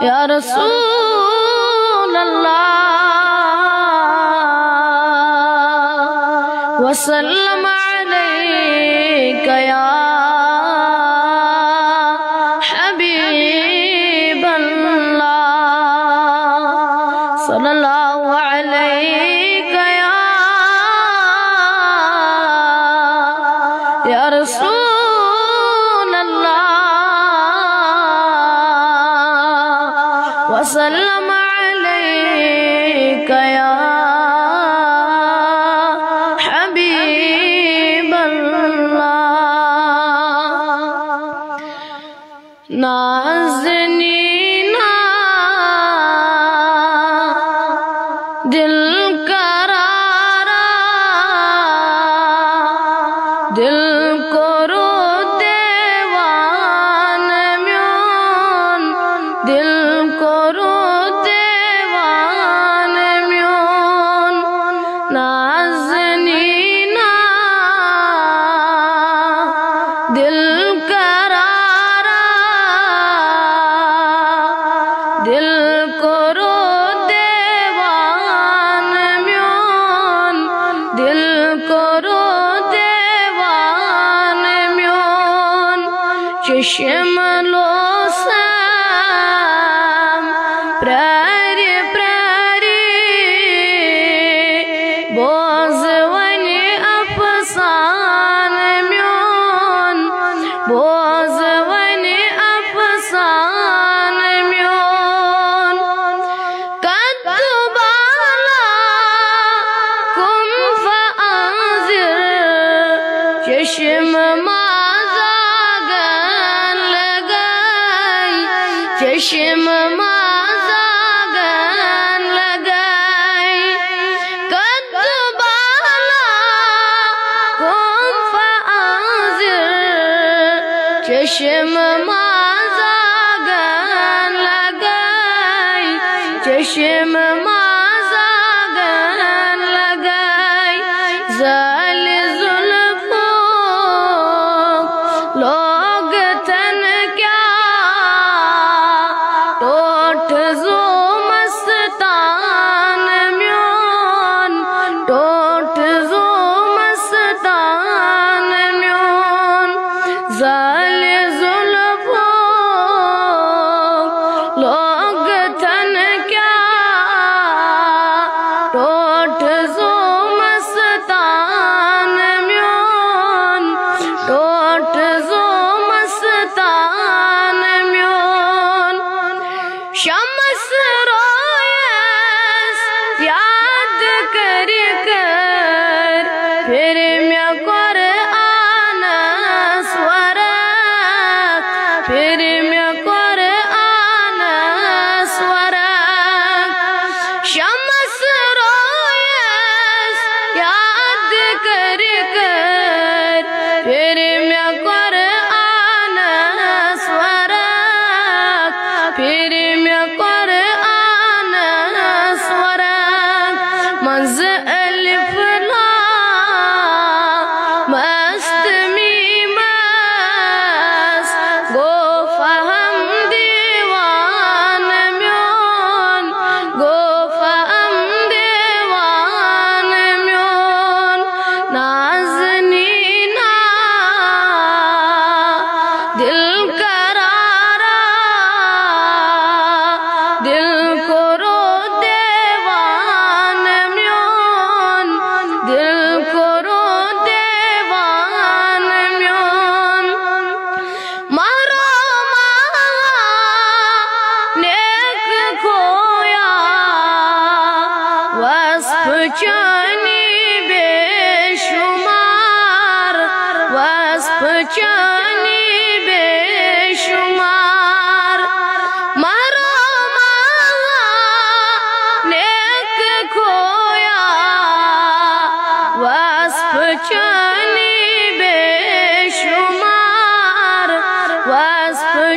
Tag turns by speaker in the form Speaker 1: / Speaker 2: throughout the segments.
Speaker 1: یا رسول اللہ وسلم 那。și mă lăsam prea shimmer. sıra Chani Beshumar was for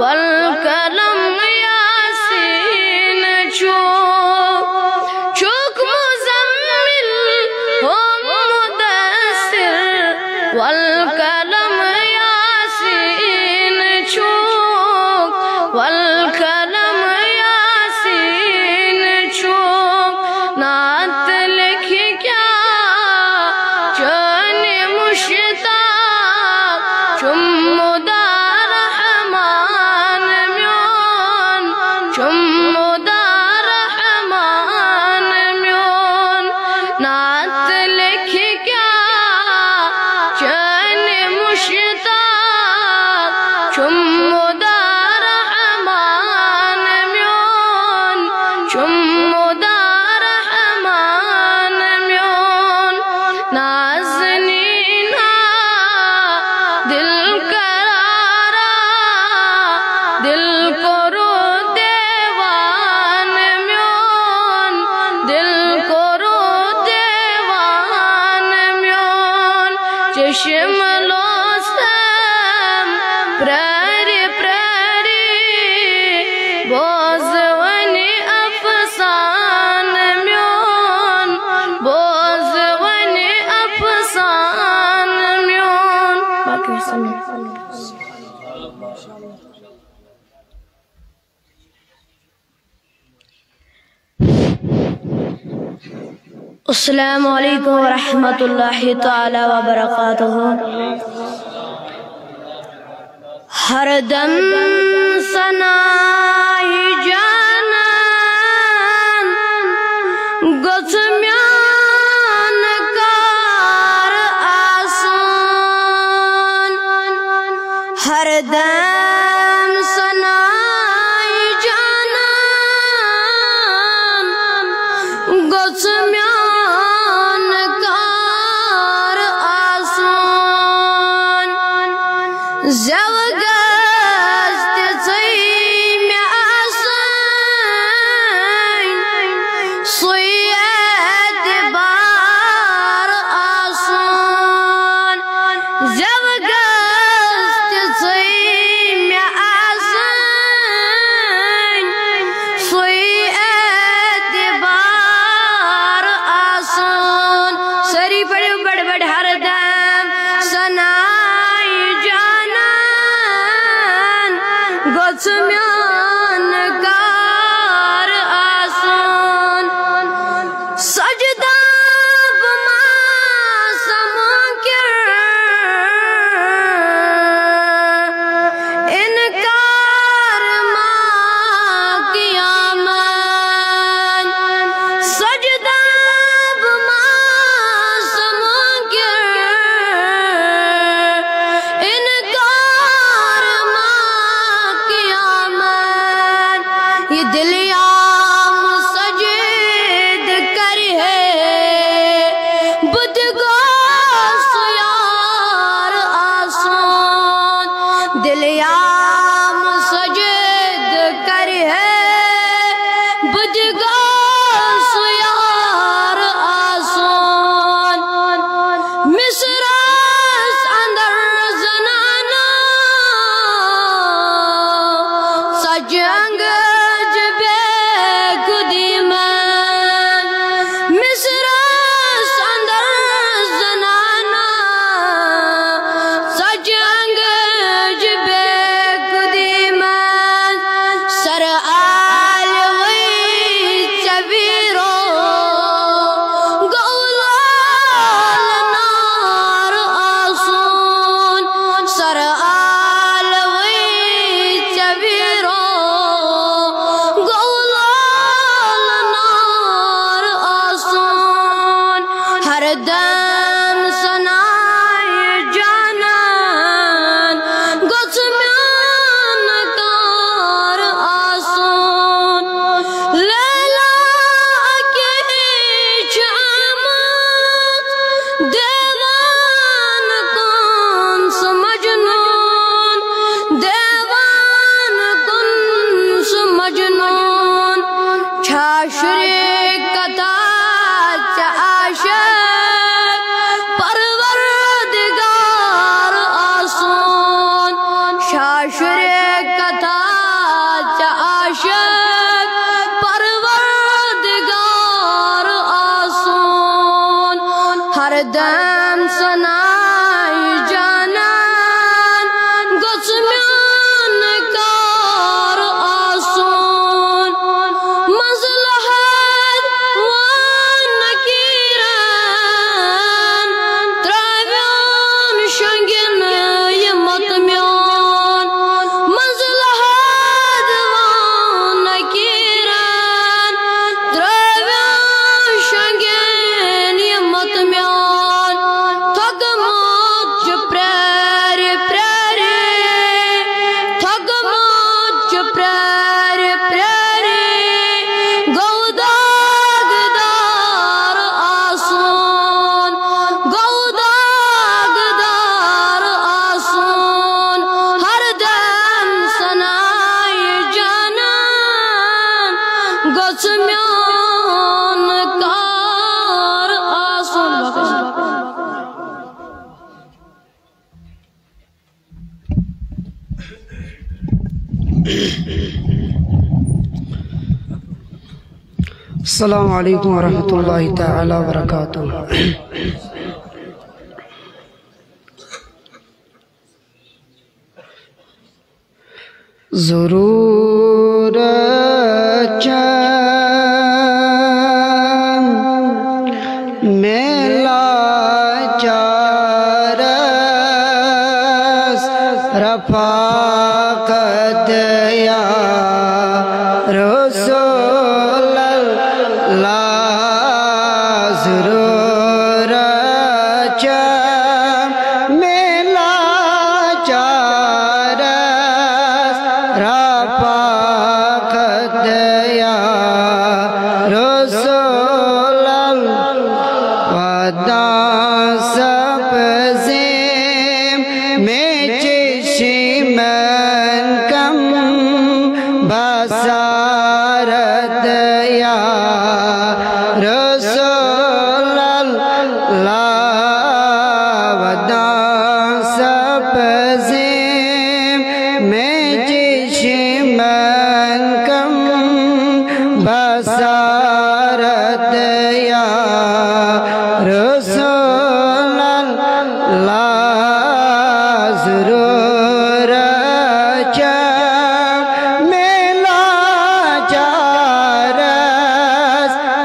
Speaker 1: Well, السلام عليكم ورحمة الله تعالى وبركاته. هردم سنا सनाई जाना
Speaker 2: السلام عليكم ورحمة الله تعالى وبركاته. ضرور 대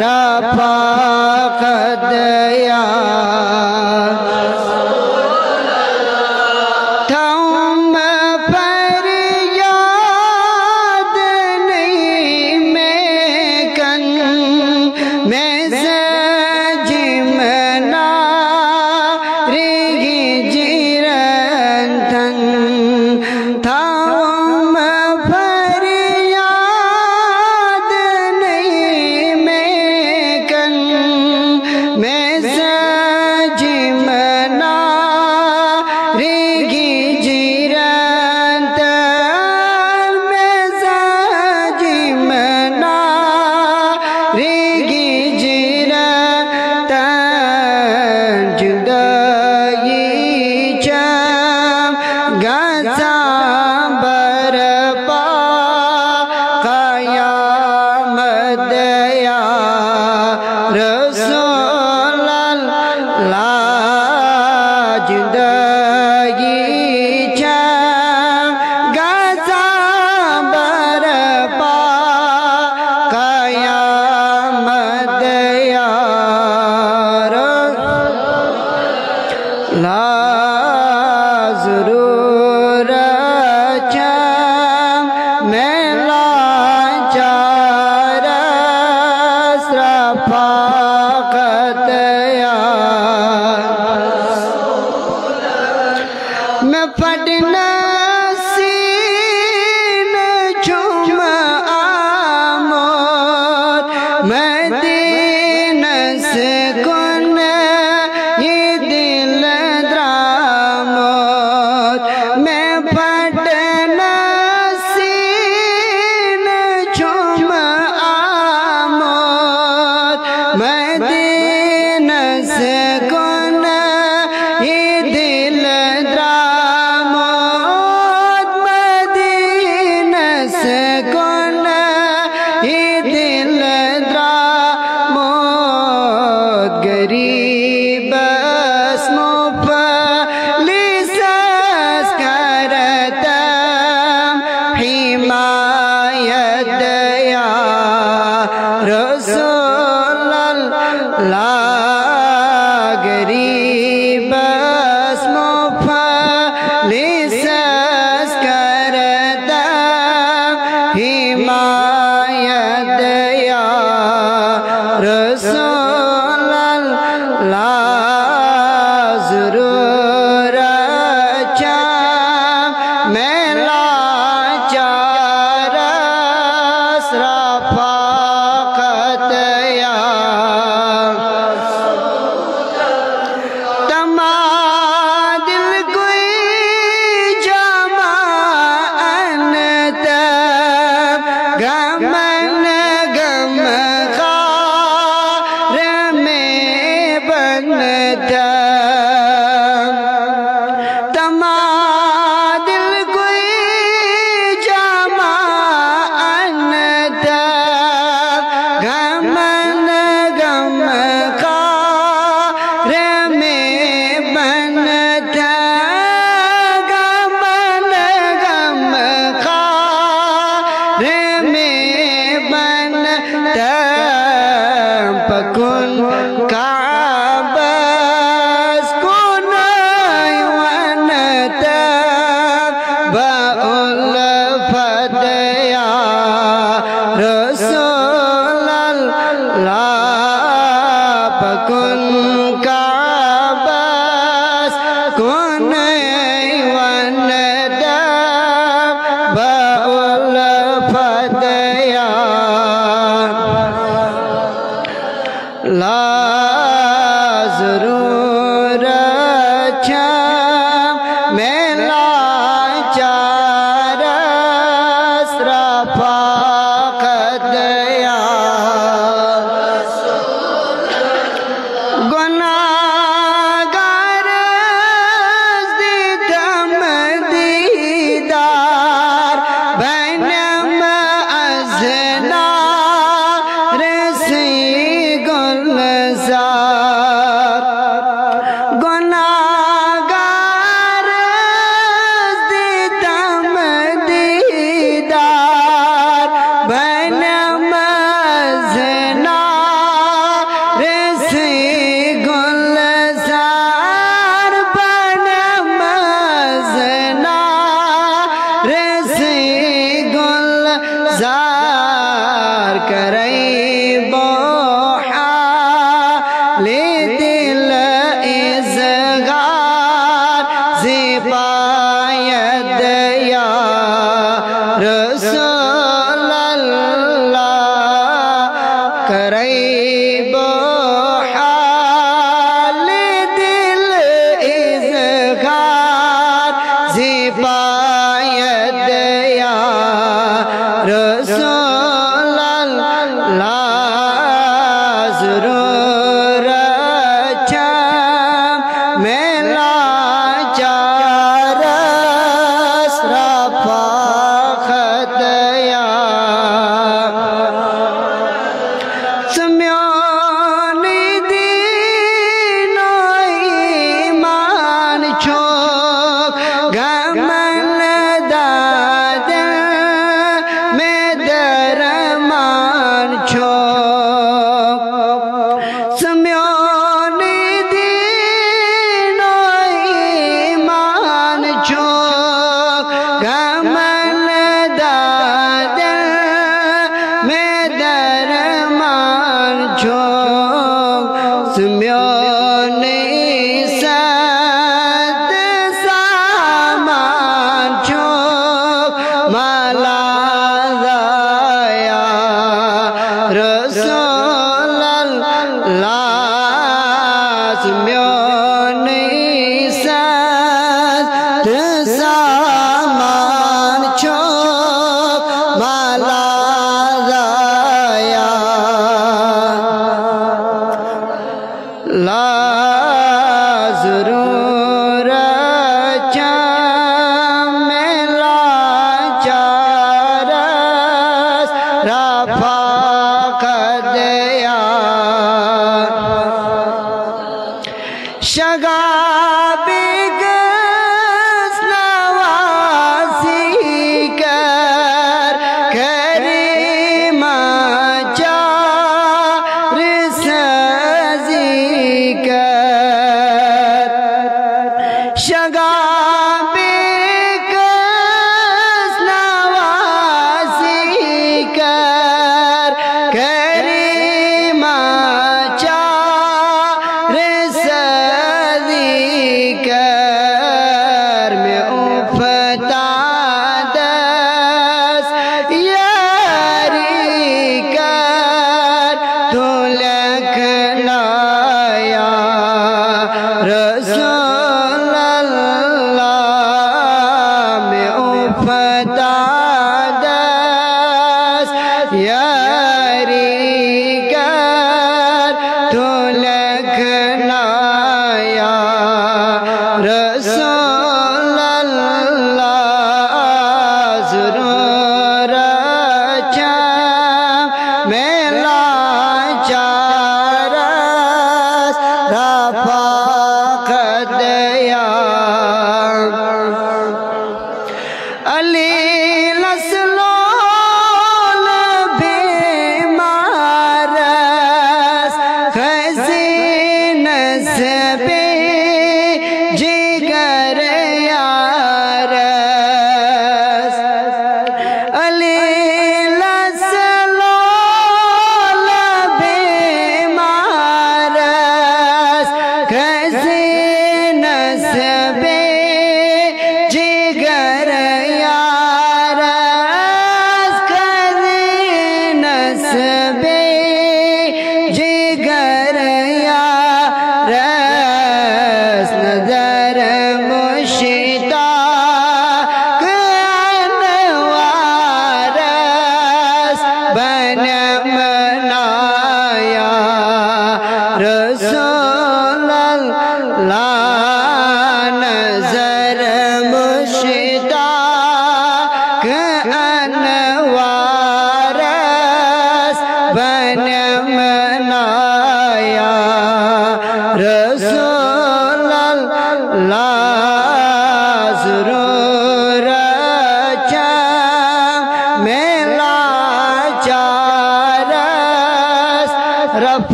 Speaker 2: रफा कदया बाउल फदया करई Allah.